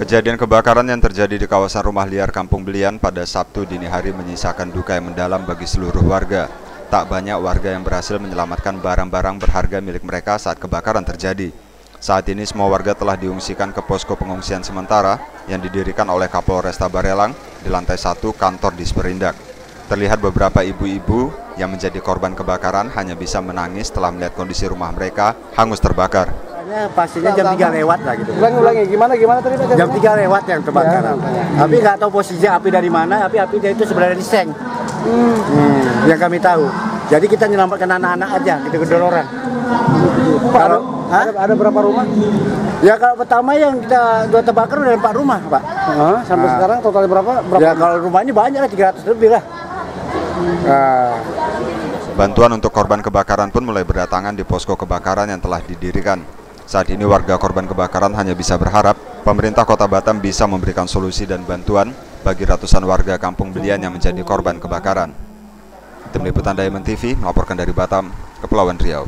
Kejadian kebakaran yang terjadi di kawasan rumah liar Kampung Belian pada Sabtu dini hari menyisakan duka yang mendalam bagi seluruh warga. Tak banyak warga yang berhasil menyelamatkan barang-barang berharga milik mereka saat kebakaran terjadi. Saat ini semua warga telah diungsikan ke posko pengungsian sementara yang didirikan oleh Kapolresta Barelang di lantai satu kantor di Sperindak. Terlihat beberapa ibu-ibu yang menjadi korban kebakaran hanya bisa menangis setelah melihat kondisi rumah mereka hangus terbakar. Ya, pastinya jam 3 lewat lah gitu. Ulangi, ulangi. Gimana, gimana tadi Pak? Jam 3 lewat yang kebakaran. Tapi nggak tahu posisi api dari mana, tapi api itu sebenarnya di seng. Hmm, yang kami tahu. Jadi kita menyelamatkan anak-anak aja, gitu kedua orang. Pak, ada, Kalau, ada, ada berapa rumah? Ya kalau pertama yang kita dua terbakar udah empat rumah, Pak. Hah? sampai Ah. sekarang totalnya berapa? Berapa? Ya kalau rumah ini banyak lah, 300 lebih lah. Nah, Bantuan untuk korban kebakaran pun mulai berdatangan di posko kebakaran yang telah didirikan. Saat ini warga korban kebakaran hanya bisa berharap pemerintah kota Batam bisa memberikan solusi dan bantuan bagi ratusan warga kampung Belian yang menjadi korban kebakaran. Tim Liputan Diamond TV melaporkan dari Batam, Kepulauan Riau.